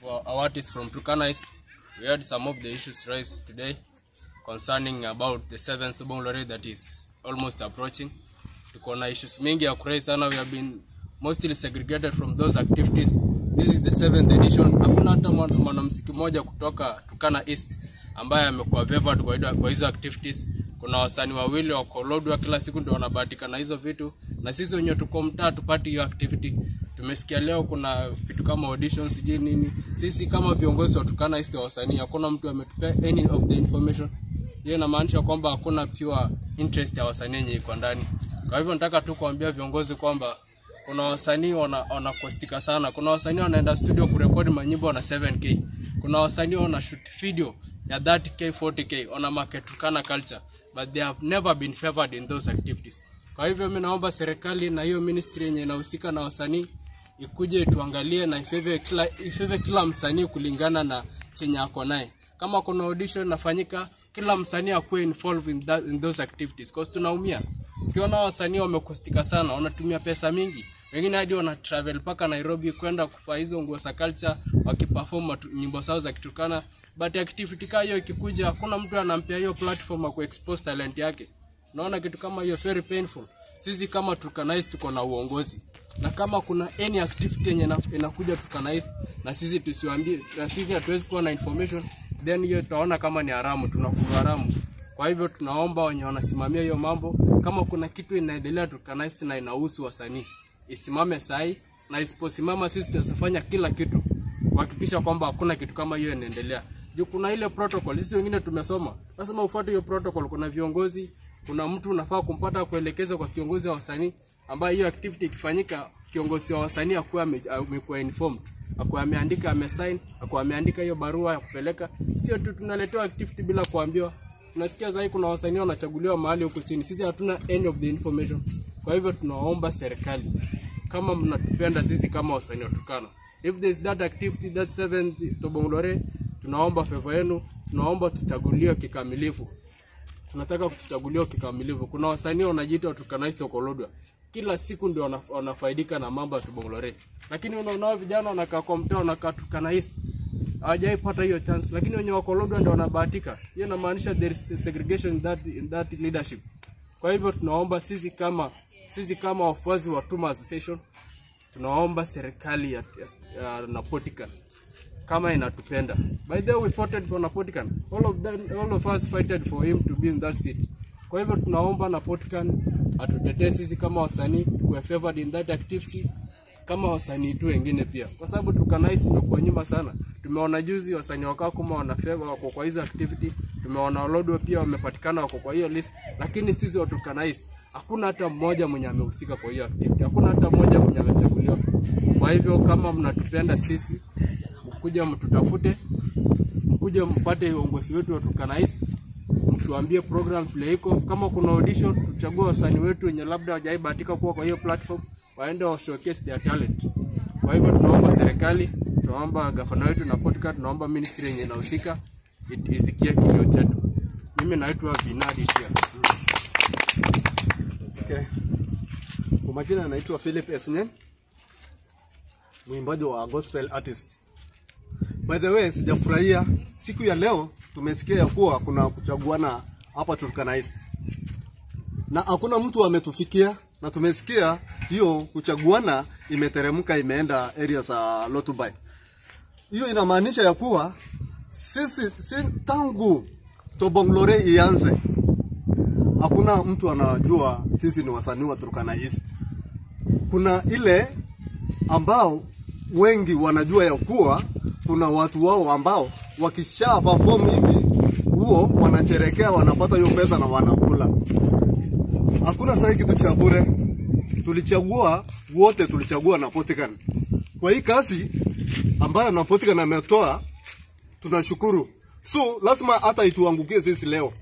for our artists from Turkana East. We had some of the issues raised today concerning about the seventh Tobong Lorry that is almost approaching. Tuko na issues mingi ya kuraise sana. We have been mostly segregated from those activities. This is the seventh edition. Hakuna hata mwana- mwanamuziki mmoja kutoka Turkana East ambaye amekuwa favored kwa hizo- activities. Kuna wasani wawili wako Lodwar kila siku ndio wanabahatika na hizo vitu, na sisi wenye tuko mtaa tupati hiyo activity. Tumesikia leo kuna vitu kama auditions sijui nini. Sisi kama viongozi wa Turkana wasanii, hakuna mtu ametupea any of the information. Hiyo inamaanisha kwamba hakuna pure interest ya wasanii yenye iko ndani. Kwa hivyo nataka tu kuambia viongozi kwamba kuna wasanii wana, wanakostika sana. Kuna wasanii wanaenda studio kurekodi manyimbo na 7k. Kuna wasanii wana shoot video ya 30k, 40k wana market Turkana culture but they have never been favored in those activities. Kwa hivyo mimi naomba serikali na hiyo ministry yenye inahusika na wasanii ikuje tuangalie na ifeve kila, ifeve kila msanii kulingana na chenye ako naye. Kama kuna audition nafanyika, kila msanii akuwe involved in, that, in those activities cause tunaumia. Ukiona wasanii wamekostika sana, wanatumia pesa mingi, wengine hadi wana travel mpaka Nairobi kwenda kufaa hizo nguo za culture wakiperform nyimbo zao za Kiturkana, but activity kama hiyo ikikuja, hakuna mtu anampea hiyo platform ya kuexpose talent yake. Naona kitu kama hiyo very painful. Sisi kama Turkanized tuko na uongozi na kama kuna any activity yenye inakuja Turkanized na sisi tusiwaambie, na sisi hatuwezi kuwa na information, then hiyo tutaona kama ni haramu, tunakula haramu. Kwa hivyo tunaomba wenye wanasimamia hiyo mambo, kama kuna kitu inaendelea Turkanized na inahusu wasanii isimame sahi, na isiposimama sisi tutafanya kila kitu kuhakikisha kwamba hakuna kitu kama hiyo inaendelea. Juu kuna ile protocol, sisi wengine tumesoma, lazima ufuate hiyo protocol. Kuna viongozi, kuna mtu unafaa kumpata kuelekeza kwa kiongozi wa wasanii, ambaye hiyo activity ikifanyika, kiongozi wa wasanii akuwa amekuwa informed, akuwa ameandika, amesign, akuwa ameandika hiyo barua ya kupeleka. Sio tu tunaletewa activity bila kuambiwa. Tunasikia zaidi kuna wasanii wanachaguliwa mahali huko chini, sisi hatuna any of the information. Kwa hivyo tunaomba serikali kama mnatupenda sisi kama wasanii wa Turkana, if there is that activity that seventh Tobonglore, tunaomba favor yenu, tunaomba tuchaguliwe kikamilifu. Tunataka kutuchagulia kikamilifu. Kuna wasanii wanajiita Turkanais Tokolodwa, kila siku ndio wanafaidika na mambo ya Tobonglore, lakini unaona vijana wanakaa kwa mtaa wanakaa Turkanais hawajai pata hiyo chance, lakini wenye wakolodwa ndio wanabahatika. Hiyo inamaanisha there is segregation in that, in that leadership. Kwa hivyo tunaomba sisi kama sisi kama wafuasi wa Tuma Association tunaomba serikali ya, ya, ya Napotican kama inatupenda. By the way, we fought for Napotican. All of them, all of us fighted for him to be in that seat. Kwa hivyo tunaomba Napotican atutetee sisi kama wasanii tukuwe favored in that activity kama wasanii tu wengine pia, kwa sababu Tukanais tumekuwa nyuma sana. Tumeona juzi wasanii wakaa kuma wana favor wako kwa hizo activity, tumeona Lodwar pia wamepatikana wako kwa hiyo list, lakini sisi wa Tukanais hakuna hata mmoja mwenye amehusika kwa hiyo activity, hakuna hata mmoja mwenye amechaguliwa. Kwa hivyo kama mnatupenda sisi, mkuja mtutafute, mkuja mpate uongozi wetu wa Turkana East, mtuambie program vile iko. Kama kuna audition, tuchague wasanii wetu wenye labda hawajaibahatika kuwa kwa hiyo platform, waende wa showcase their talent. Kwa hivyo tunaomba serikali, tunaomba gavana wetu na podcast, tunaomba ministry yenye inahusika isikie kilio chetu. Mimi naitwa Binadi Shia. Okay. Kwa majina naitwa Philip Esnyen, mwimbaji wa gospel artist. By the way, sijafurahia siku ya leo. Tumesikia ya kuwa kuna kuchaguana hapa Turkana East na hakuna mtu ametufikia, na tumesikia hiyo kuchaguana imeteremka, imeenda area za Lotubai. Hiyo inamaanisha ya kuwa sisi si, tangu Tobonglore ianze hakuna mtu anajua sisi ni wasanii wa Turkana East. Kuna ile ambao wengi wanajua ya kuwa kuna watu wao ambao wakisha perform hivi huo wanacherekea, wanapata hiyo pesa na wanakula. Hakuna sahi kitu cha bure. Tulichagua wote, tulichagua Napotican kwa hii kazi ambayo Napotican ametoa, tunashukuru. So lazima hata ituangukie sisi leo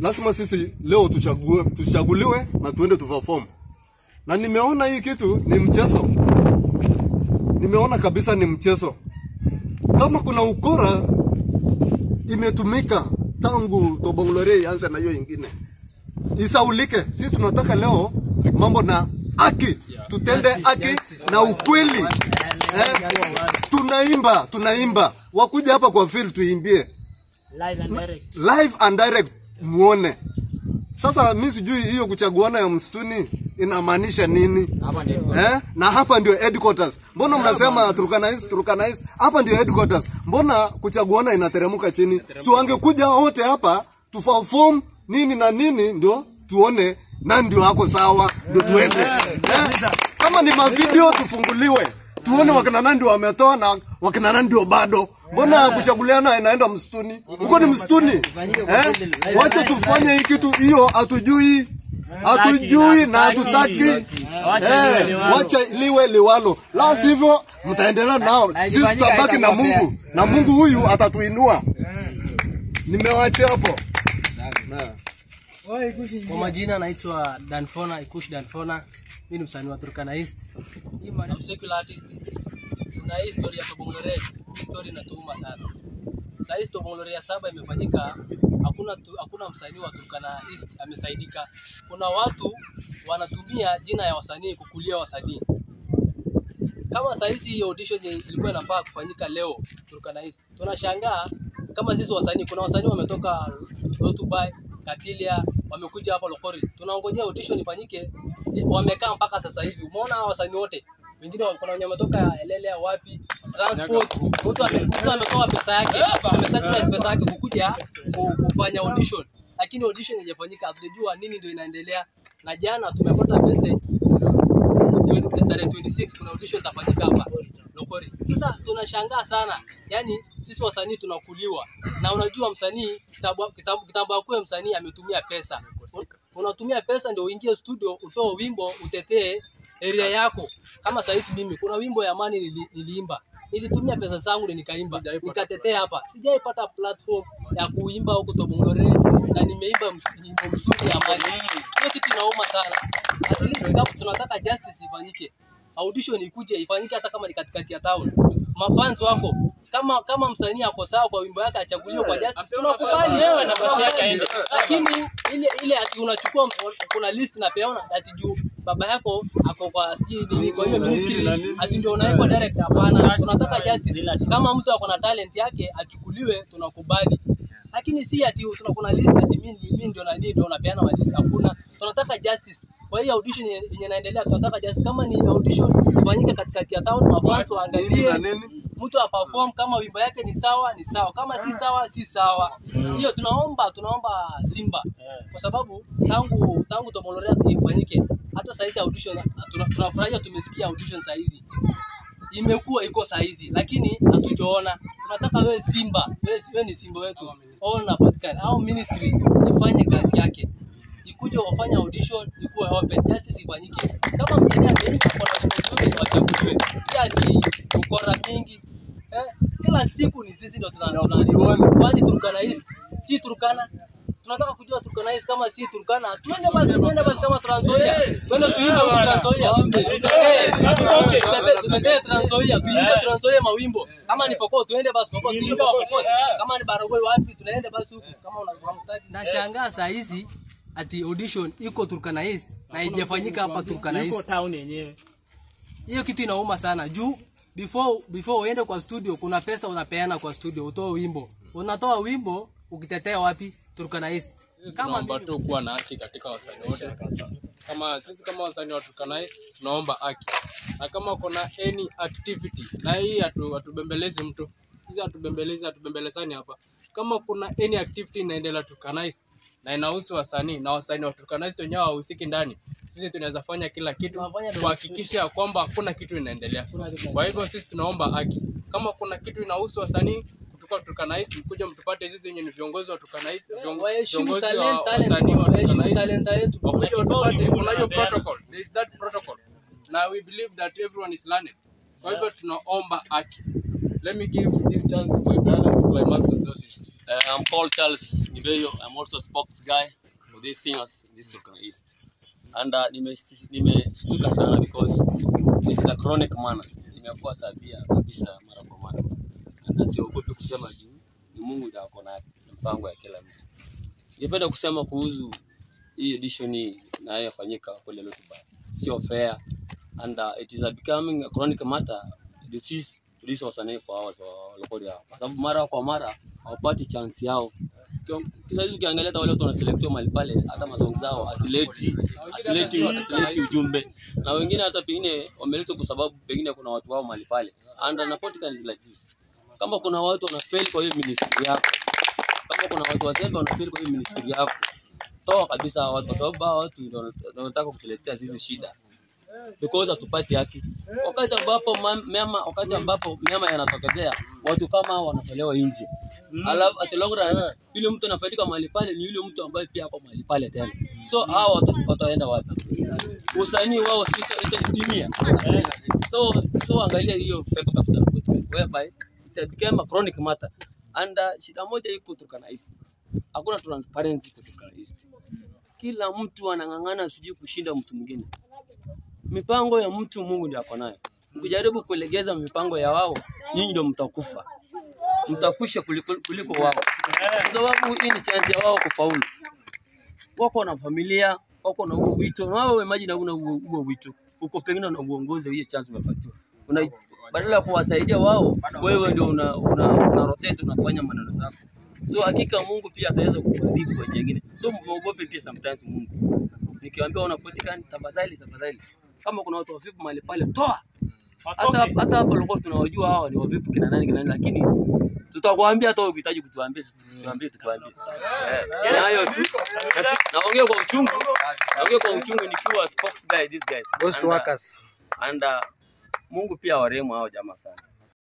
lazima sisi leo tuchague, tuchaguliwe na tuende tuperform. Na nimeona hii kitu ni mchezo, nimeona kabisa ni mchezo. Kama kuna ukora imetumika tangu tobongolore ianze na hiyo ingine isaulike. Sisi tunataka leo mambo na haki, tutende aki haki na ukweli eh, tunaimba tunaimba, wakuja hapa kwa field tuimbie live and direct. live and direct muone. Sasa mi sijui hiyo kuchaguana ya msituni inamaanisha nini eh? Na hapa ndio headquarters. Mbona mnasema Turkana East, Turkana East? Hapa ndio headquarters. Mbona kuchaguana inateremka chini? Si wangekuja wote hapa tufaform nini na nini, ndio tuone nani ndio hako sawa, ndio tuende eh? Kama ni mavideo tufunguliwe tuone wakina nani ndio wametoa na wakina nani ndio bado. Mbona kuchaguliana inaenda msituni? Huko ni msituni eh? Wacha tufanye hii kitu hiyo, hatujui hatujui na hatutaki eh, wacha liwe liwalo, la sivyo mtaendelea nao, sisi tutabaki na Mungu na Mungu huyu atatuinua. Nimewachia hapo. Kwa majina naitwa Danfona Ikush Danfona. Mimi ni msanii wa Turkana East. Hii man I'm secular artist. Na hii story ya Tobongolore, hii story inatuuma sana. Sasa hii Tobongolore ya saba imefanyika, hakuna hakuna msanii wa Turkana East amesaidika. Kuna watu wanatumia jina ya wasanii kukulia wasanii. Kama saizi hii audition ilikuwa inafaa kufanyika leo Turkana East, tunashangaa kama sisi wasanii, kuna wasanii wametoka Dubai, Katilia, wamekuja hapa Lokori, tunaongojea audition ifanyike, wamekaa mpaka sasa hivi. Umeona wasanii wote wengine kuna wenye wametoka Elele wapi, transport, mtu ame- mtu ametoa pesa yake, amesacrifice pesa yake kukuja kufanya audition, lakini audition haijafanyika, hatujajua nini ndio inaendelea. Na jana tumepata message tarehe 26 kuna audition itafanyika hapa. Lokori. Sasa tunashangaa sana, yani sisi wasanii tunakuliwa, na unajua msanii kitambo kitambo kitambo akuwe msanii ametumia pesa, unatumia pesa ndio uingie studio utoe wimbo utetee area yako. Kama saa hizi mimi kuna wimbo ya Amani nili, niliimba nilitumia pesa zangu ni nikaimba nikatetea hapa. Sijaipata platform ya kuimba huko Tobongore na nimeimba nyimbo mzuri ya Amani. Hiyo kitu inauma sana. At least kama tunataka justice ifanyike, audition ikuje ifanyike, hata kama ni katikati ya town. Mafans wako kama kama msanii ako sawa kwa wimbo yake achaguliwe kwa justice, tunakubali Wewe nafasi yake aende. lakini ile ile ati unachukua kuna list na peona ati juu baba yako ako kwa sijui nini kwa hiyo ministry ati ndio unaikwa director. Hapana, tunataka justice. Kama mtu ako na talent yake achukuliwe, tunakubali, lakini si ati tuna kuna list ati mimi mimi ndio nani ndio napeana ma list. Hakuna, tunataka justice. Kwa hiyo audition yenye inaendelea, tunataka justice. Kama ni audition ifanyike katikati ya town, mafans Nini waangalie na nini? Mtu aperform kama wimbo yake ni sawa ni sawa, kama si sawa si sawa. Hiyo tunaomba tunaomba Simba. Kwa sababu tangu tangu Tomolorea ifanyike hata saa hizi audition tunafurahia, tumesikia audition saa hizi. Imekuwa iko saa hizi, lakini hatujaona. Tunataka wewe Simba, wewe, ni Simba wetu, ona patikana au ministry ifanye kazi yake. Ikuje wafanye audition ikuwe open, justice ifanyike. Kama msanii ameenda kwa vizuri, wachaguliwe, si ati ukora mingi. eh, kila siku ni sisi tuna- kwani Turkana East? Si Turkana. Tunataka kujua Turkana East kama si Turkana, tuende basi, tuende basi kama Trans Nzoia, tuende tuimbe huko Trans Nzoia, Tutetee- tutetee- Trans Nzoia, tuimbe Trans Nzoia mawimbo. Kama ni Pokot tuende basi Pokot, tuimbe wa Pokot. Kama ni Baragoi wapi, tunaende basi huko. Kama unataka. Nashangaa saa hizi ati audition iko Turkana East na haijafanyika hapa Turkana East. iko town yenyewe. hiyo kitu inauma sana. Juu before before uende kwa studio kuna pesa unapeana kwa studio utoe wimbo. Unatoa wimbo ukitetea wapi? Turkana East. Kama mimi tu kuwa na haki katika wasanii wote. Kama sisi kama wasanii wa Turkana East tunaomba haki, na kama kuna any activity, na hii atu, hatubembelezi mtu, sisi hatubembelezi, hatubembelezani hapa. Kama kuna any activity inaendelea Turkana East na inahusu wasanii na wasanii wa Turkana East wenyewe hawahusiki ndani, sisi tunaweza fanya kila kitu kuhakikisha ya kwamba hakuna kitu inaendelea. Kwa hivyo sisi tunaomba haki. Kama kuna kitu inahusu wasanii kutoka Turkana East, mkuja mtupate sisi wenye ni viongozi wa Turkana East, viongozi wa wasanii wa talenta yetu wakuja watupate, tupate, kuna hiyo protocol, there is that protocol. Na we believe that everyone is learned. Kwa hivyo tunaomba haki. Let me give this chance to my brother to climax on those issues. Uh, I'm Paul Charles Nibeyo. I'm also a spokes guy for these singers in this Turkana East. And uh, nimeshtuka sana because this is a chronic manner. Nimekuwa tabia kabisa mara kwa mara. Na siogopi kusema juu ni Mungu ndiye ako na mpango ya kila mtu. Ningependa kusema kuhusu hii edition inayofanyika kule Lotuba. Sio fair. and uh, it is a becoming a chronic matter this is resource and for hours wa Lokori hao kwa sababu mara kwa mara hawapati chance yao hizi ukiangalia hata wale watu wanaselektiwa mahali pale hata masong zao asileti asileti asileti ujumbe. Na wengine hata pengine wameletwa kwa sababu pengine kuna watu wao mahali pale. And Napotican is like this. Kama kuna watu wanafail kwa hiyo ministry yako kama kuna watu wazembe wanafail kwa hiyo ministry yako toa kabisa watu kwa sababu hao watu ndio wanat- wanataka kutuletea sisi shida because hatupati haki. Wakati ambapo ma- mema, wakati ambapo mema yanatokezea, watu kama wanatolewa nje. Alafu at long run yule mtu anafaidika mahali pale ni yule mtu ambaye pia ako mahali pale tena. So hao watu wataenda wapi? Usanii wao si ita- So so angalia hiyo fetu kabisa whereby it became a chronic matter. And shida moja iko Turkana East. Hakuna transparency kwa Turkana East. Kila mtu anang'ang'ana sijui kushinda mtu mwingine mipango ya mtu Mungu ndiye ako nayo. Mkijaribu kulegeza mipango ya wao, nyinyi ndio mtakufa, mtakusha kuliko, kuliko wao, kwa sababu hii ni chance ya wao kufaulu. Wako na familia, wako na huo wito, na wewe imagine una huo wito, uko pengine na uongozi, hiyo chance umepatiwa, una badala ya kuwasaidia wao, wewe ndio una, una, una rotate unafanya maneno zako. So hakika Mungu pia ataweza kukuadhibu kwa njia nyingine. So muogope pia sometimes Mungu. Nikiwaambia unapatikana, tafadhali tafadhali, kama kuna watu wavipu mahali pale, toa hata hata hapa Lokoro tunawajua hawa ni wavipu kina nani kina nani, lakini tutakwambia hata ukihitaji kutuambia, tuambie tukwambie. na hiyo hayo tu. Naongea kwa uchungu, naongea kwa uchungu nikiwa spokes guy these guys. Ghost workers. and Mungu pia warehemu hao jamaa sana.